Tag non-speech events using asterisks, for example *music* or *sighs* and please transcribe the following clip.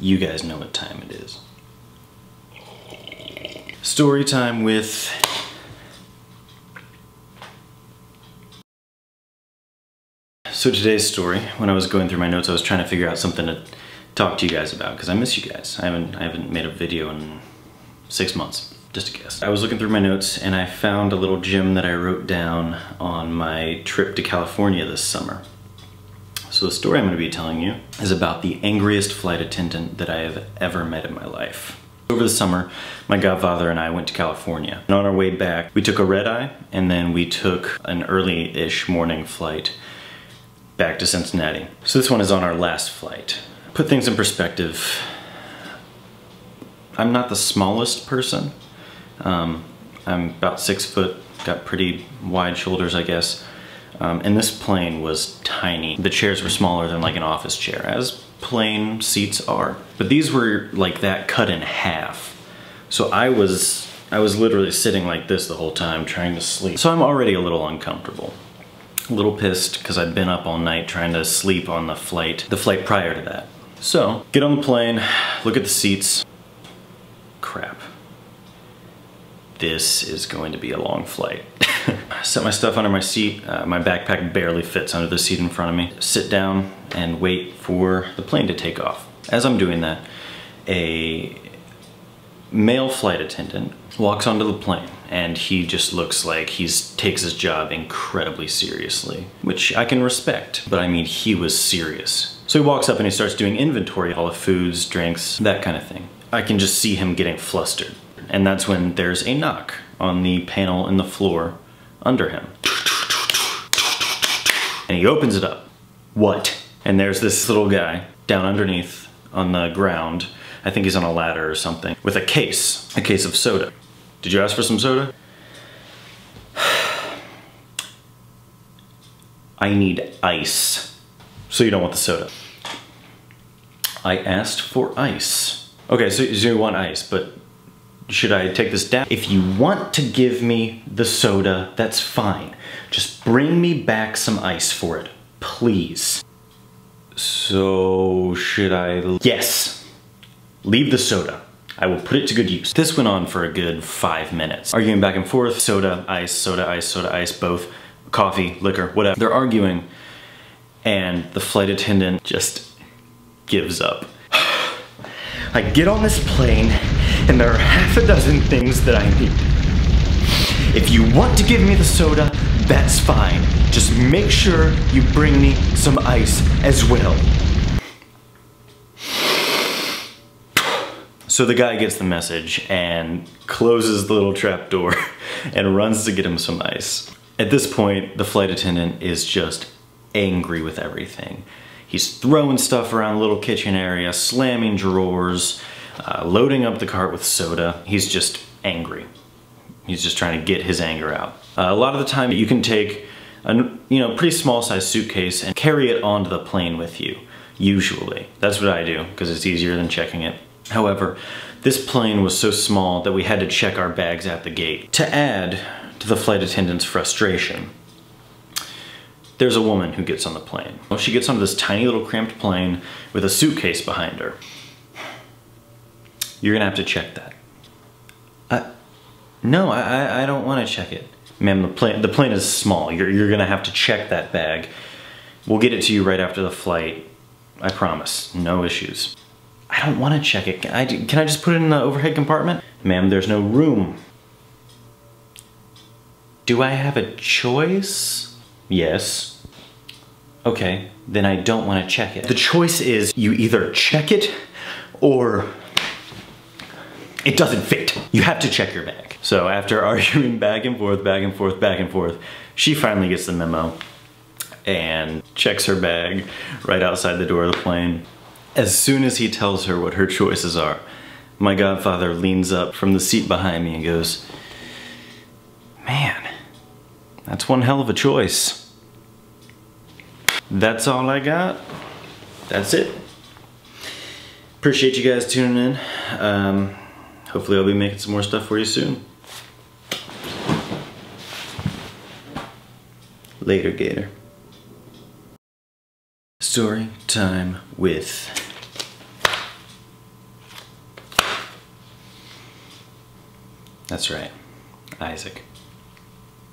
you guys know what time it is. Story time with So today's story, when I was going through my notes, I was trying to figure out something to talk to you guys about because I miss you guys. I haven't I haven't made a video in six months, just a guess. I was looking through my notes and I found a little gem that I wrote down on my trip to California this summer. So the story I'm going to be telling you is about the angriest flight attendant that I have ever met in my life. Over the summer, my godfather and I went to California. And on our way back, we took a red eye and then we took an early-ish morning flight back to Cincinnati. So this one is on our last flight. Put things in perspective, I'm not the smallest person. Um, I'm about six foot, got pretty wide shoulders, I guess. Um, and this plane was tiny. The chairs were smaller than like an office chair, as plane seats are. But these were like that cut in half. So I was, I was literally sitting like this the whole time trying to sleep. So I'm already a little uncomfortable a little pissed because I'd been up all night trying to sleep on the flight, the flight prior to that. So, get on the plane, look at the seats. Crap. This is going to be a long flight. *laughs* *laughs* Set my stuff under my seat. Uh, my backpack barely fits under the seat in front of me. Sit down and wait for the plane to take off. As I'm doing that, a male flight attendant walks onto the plane and he just looks like he takes his job incredibly seriously, which I can respect, but I mean, he was serious. So he walks up and he starts doing inventory, all the foods, drinks, that kind of thing. I can just see him getting flustered. And that's when there's a knock on the panel in the floor under him. And he opens it up. What? And there's this little guy down underneath on the ground. I think he's on a ladder or something, with a case, a case of soda. Did you ask for some soda? I need ice. So you don't want the soda. I asked for ice. Okay, so, you want ice, but should I take this down? If you want to give me the soda, that's fine. Just bring me back some ice for it, please. So, should I? Yes. Leave the soda. I will put it to good use. This went on for a good five minutes. Arguing back and forth, soda, ice, soda, ice, soda, ice, both, coffee, liquor, whatever. They're arguing and the flight attendant just gives up. *sighs* I get on this plane and there are half a dozen things that I need. If you want to give me the soda, that's fine. Just make sure you bring me some ice as well. So the guy gets the message and closes the little trap door *laughs* and runs to get him some ice. At this point, the flight attendant is just angry with everything. He's throwing stuff around the little kitchen area, slamming drawers, uh, loading up the cart with soda. He's just angry. He's just trying to get his anger out. Uh, a lot of the time you can take a you know pretty small size suitcase and carry it onto the plane with you, usually. That's what I do because it's easier than checking it. However, this plane was so small that we had to check our bags at the gate. To add to the flight attendant's frustration, there's a woman who gets on the plane. Well, she gets onto this tiny little cramped plane with a suitcase behind her. You're gonna have to check that. Uh, no, I, I don't wanna check it. Ma'am, the plane, the plane is small. You're, you're gonna have to check that bag. We'll get it to you right after the flight. I promise, no issues. I don't want to check it. Can I, can I just put it in the overhead compartment? Ma'am, there's no room. Do I have a choice? Yes. Okay, then I don't want to check it. The choice is you either check it or it doesn't fit. You have to check your bag. So after *laughs* arguing back and forth, back and forth, back and forth, she finally gets the memo and checks her bag right outside the door of the plane. As soon as he tells her what her choices are, my godfather leans up from the seat behind me and goes, Man, that's one hell of a choice. That's all I got. That's it. Appreciate you guys tuning in. Um, hopefully I'll be making some more stuff for you soon. Later, Gator. Story time with... That's right, Izaac.